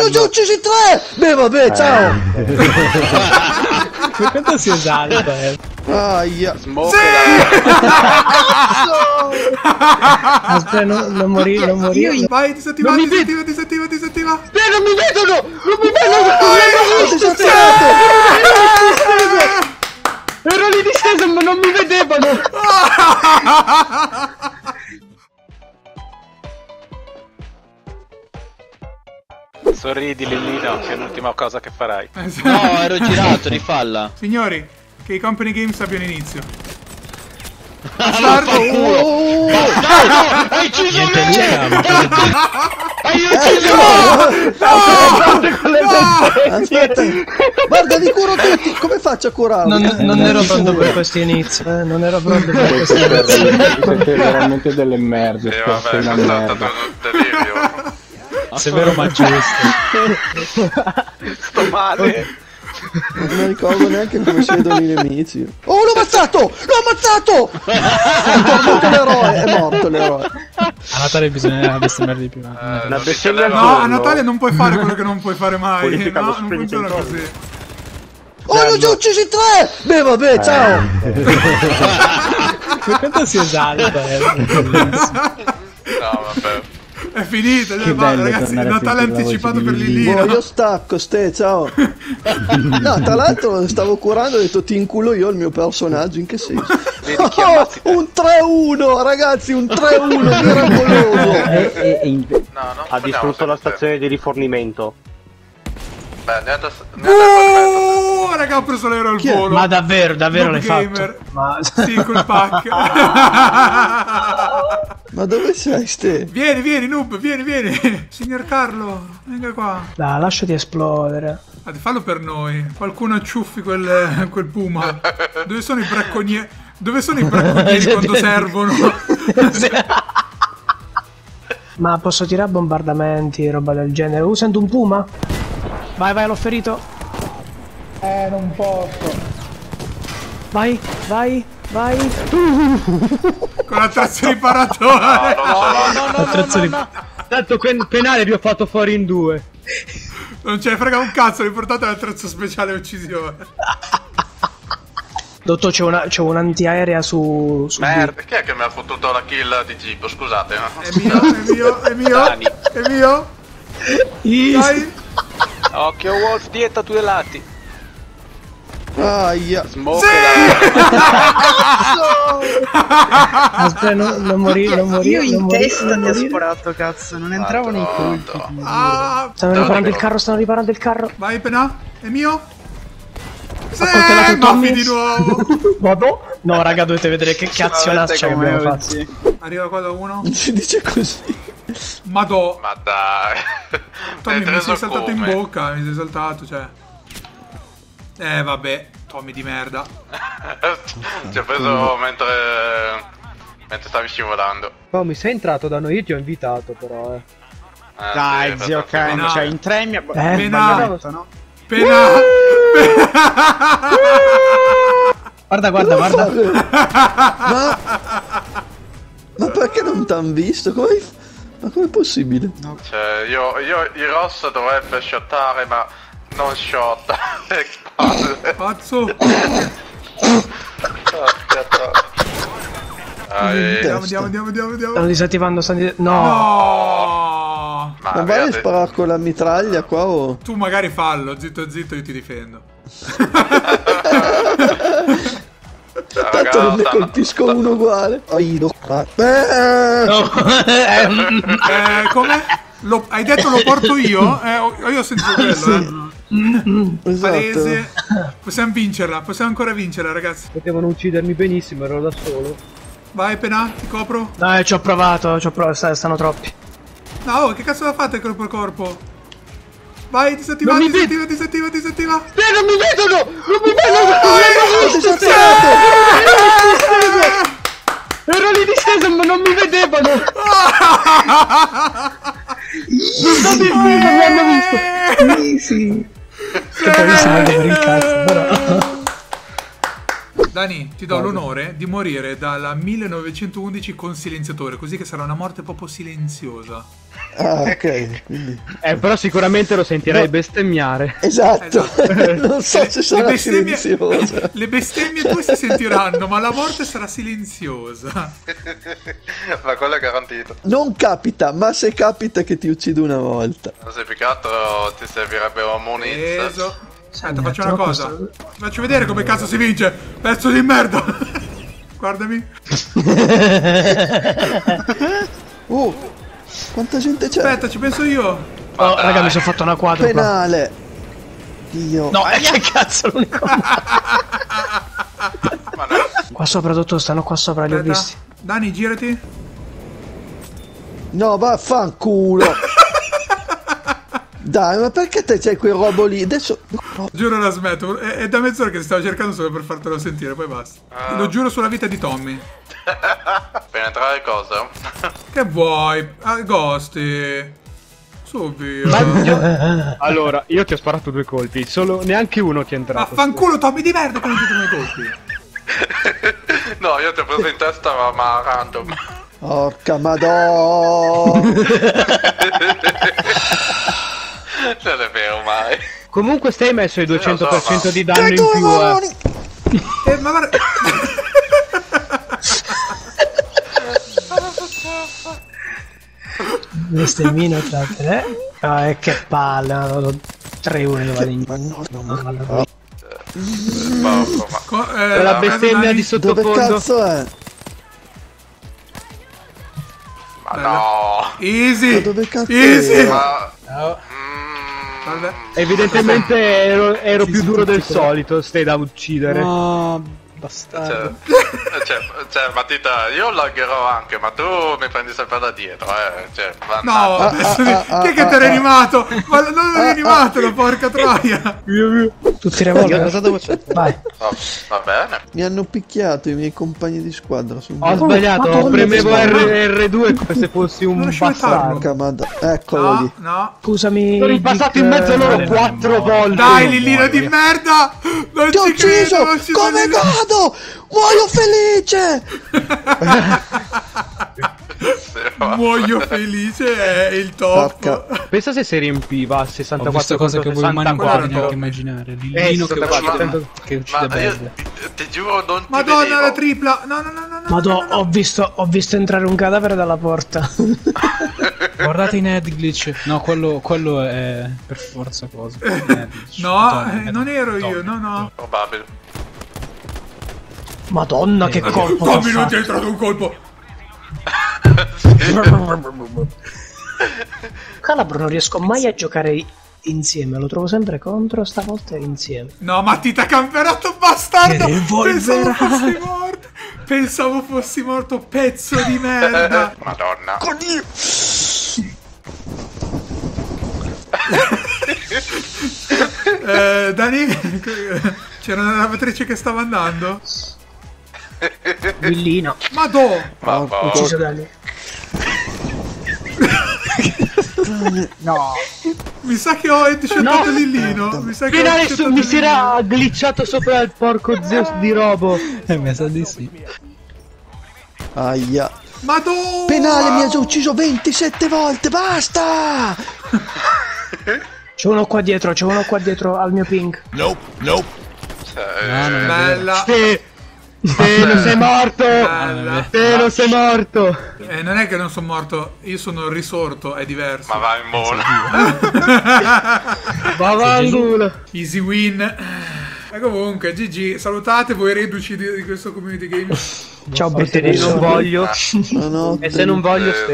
Ho già uccisi tre! Beh, vabbè, ciao! Quanto si esalta, eh. Aia. Smoke Aspetta, non, non morire, non morire. Vai, disattiva, Non mi disattiva, disattiva, disattiva. Beh, non mi vedono! Non mi vedono! Sorridi Lillino, che è l'ultima cosa che farai. No, ero girato, rifalla. Signori, che i company games abbiano inizio. Allora, Oh, oh, oh. no, no, hai ucciso me! Hai ucciso me! Aspetta, guarda, li curo tutti. Come faccio a curarli? Non, non ero pronto per questo inizio, eh. Non ero pronto per questo inizio. Siete veramente delle merde, Sì, vabbè, è stato merda. un delirio. Severo ma giusto. Sto male. Non mi ricordo neanche come si vedono i nemici. Oh, l'ho ammazzato! L'ho ammazzato! È tornato l'eroe, è morto l'eroe. A Natale bisogna bestemmiare di più. Eh, non si bestemmia No, a. Natale non puoi fare quello che non puoi fare mai. Politica No, non funziona in così. Oh, ne ho già uccisi tre! Beh, vabbè, ciao! Quanto si esalta, eh. No, vabbè. È finita, Che bello ragazzi, Natale anticipato per di Oh, Lillino. io stacco, ste, ciao. No, tra l'altro stavo curando e ho detto ti inculo io il mio personaggio, in che senso? Oh, un 3-1, ragazzi, un 3-1 miracoloso. E, e- e in- No, ha distrutto la stazione di rifornimento. Beh, ne ha da... Ne ha da Oh, raga, ho preso l'ero al Chi è? volo. Ma davvero, davvero Noob l'hai gamer. fatto? Ma... Sì, col pack. Ma dove sei, ste? vieni, vieni, noob, vieni, vieni. Signor Carlo, venga qua. Dai, lasciati esplodere. Guarda, fallo per noi. Qualcuno acciuffi quel, quel puma. Dove sono i bracconieri? Dove sono i bracconieri quando servono? Ma posso tirare bombardamenti, roba del genere, usando un puma? Vai, vai, l'ho ferito. Eh, non posso. Vai, vai, vai. Con l'attrezzo riparatore. Attrezzo di... Tanto quel penale vi ho fatto fuori in due. Non ce ne frega un cazzo, riportate l'attrezzo speciale uccisione. Dottor, c'è una- c'è un'antiaerea su... su. Merda, chi è che mi ha fottuto la kill di Jeep? Scusate. È mio, è mio, è mio, Dani. è mio. Dai. Occhio Wolf dietro a due lati. Aia. Smoke Aspetta, non, non morire, non morire. Io non in testa non ti ho morire. sparato, cazzo, non entravo nei colpi. Ah, Stanno riparando il carro, stanno riparando il carro. vai Pena, è mio. Sì, Maffi di nuovo. Vado? No, raga, dovete vedere che cazzionaccia che abbiamo fatto. Arriva qua da uno. Non si dice così. Madò. Ma dai. Tommy mi sei saltato in bocca, mi sei saltato, cioè. Eh vabbè, Tommy di merda. Ci ho preso mentre... Mentre stavi scivolando. Oh, mi sei entrato da noi, io ti ho invitato però, eh. Eh, Dai, sì, zio Ken, cioè in tre mi ha Eh? Pena, sbagliato, no? pena. Guarda, guarda, guarda. Ma... Ma perché non t'han visto? Come... Ma com'è possibile? Cioè, io, io il rosso dovrebbe shottare, ma non. Le palle. Pazzo. Testa. Andiamo, andiamo, andiamo, andiamo, Stanno andiamo. disattivando, stanno dis- No. No. Ma a vedete- sparare con la mitraglia qua o... Tu magari fallo, zitto zitto, io ti difendo. Cioè, Tanto raga, non ne stanno- colpisco uno uguale. Aido. Ah, eh, Eh, come? Lo- hai detto lo porto io? Eh, io ho sentito quello, eh. Esatto. Palese. Possiamo vincerla, possiamo ancora vincerla, ragazzi. Potevano uccidermi benissimo, ero da solo. Vai, Pena, ti copro. Dai, ci ho provato, ci ho provato, sta- stanno troppi. No, oh, che cazzo la fate corpo a corpo? Vai, disattiva, Non mi disattiva, disattiva, disattiva. Eh, non mi vedono! Non mi vedono! Ho disattivato! Ero lì disteso, ma non mi vedevano! Non mi, non mi hanno visto! Sì, Che poi si manda per il cazzo, però. Dani, ti do l'onore di morire dal 1911 con silenziatore, così che sarà una morte proprio silenziosa. Ah, ok. Quindi... Eh, però sicuramente lo sentirai No. bestemmiare. Esatto. non so se Le sarà bestemmie, silenziosa. le bestemmie tue si sentiranno, ma la morte sarà silenziosa. Ma quello è garantito. Non capita, ma se capita che ti uccido una volta. Se più che altro ti servirebbero munizioni. Preso. Aspetta, faccio una cosa. Ti faccio vedere come cazzo si vince. Pezzo di merda. Guardami. Uh, quanta gente c'è? Aspetta, ci penso io. Oh, raga, mi sono fatto una quadra qua. Penale. Dio. No, eh, che cazzo, l'unico. Qua sopra, dottore, stanno qua sopra, li ho Aspetta. visti. Dani, girati. No, vaffanculo. Dai, ma perché te c'hai quel robo lì? Adesso... Giuro la smetto. È, è da mezz'ora che ti stavo cercando solo per fartelo sentire, poi basta. Lo giuro sulla vita di Tommy. Penetrare cosa? Che vuoi? Ah, Ghosti. Su via. Allora, io ti ho sparato due colpi, solo neanche uno ti è entrato. Affanculo Tommy di merda come tutti i miei colpi. No, io ti ho preso in testa ma, ma random. Porca madonna. Non è vero mai. Comunque stai messo il lo so, 200% ma- di danno Che in più, eh. maroni. Eh, ma guarda... Bestemmino tra tre. Ah, e che palle. 3-1 io vado in Ma no, no, eh, La bestemmia di Dove sottofondo. cazzo è? Ma no. Easy. Ma dove cazzo Easy. è? Ma... Oh. Vabbè. Evidentemente ero, ero più duro del solito, stai da uccidere. No, bastardo. cioè, cioè, Matita, io laggerò anche, ma tu mi prendi sempre da dietro, eh. Cioè, No, adesso ah, mi- ah, chi è che ah, ti ha ah, rianimato? Ma non l'ho rianimato, porca troia. Tutti revolver. Vai. Va, va bene. Mi hanno picchiato i miei compagni di squadra. Sono Ho sbagliato, Madonna, premevo R- R2 come se fossi un bastardo. Eccolo lì. No, no. Scusami. Sono ripassato in mezzo a loro quattro volte. Dai, Lillino di merda! Non Ti ho ucciso! Come sono- godo! Muoio felice! Muoio felice, è il top. Porca. Pensa se si riempiva Ho 64 visto cose che voi umani non potete neanche immaginare. Eh, Lillino che 64, uccide, che uccide Ma io ti giuro non Madonna, vedevo. la tripla. No, no, no, no. no, Madonna, no, no. ho visto, ho visto entrare un cadavere dalla porta. Guardate in head glitch. No, quello, quello è per forza cosa. No, eh, non ero io, no, no. Probabile. Madonna, che colpo. che ho Tommy non ti è entrato un colpo. Calabro non riesco mai a giocare insieme, lo trovo sempre contro, stavolta è insieme. No, ma ti t'ha camperato bastardo! Pensavo fossi morto! Pensavo fossi morto, pezzo di merda! Madonna. Eh, Dani, c'era una lavatrice che stava andando? Villino! Ma boh. ucciso da lì. No, Mi sa che ho headshotato Lillino. Mi sa che ho Finale su, mi si era glitchato sopra il porco Zeus di Robo. Eh, mi sa di sì. Aia. Madò! Penale mi ha già ucciso 27 volte, basta! c'è uno qua dietro, c'è uno qua dietro al mio ping. Cioè, No, non è Bella! Te, te non sei morto. Non sei morto. Eh, non è che non sono morto, io sono risorto, è diverso. Ma vai in mola. Vaffanculo. Easy win. E comunque, GG, salutate voi reduci di, di questo community game. Ciao, brutte se non voglio, No, no, e se non voglio, Eh.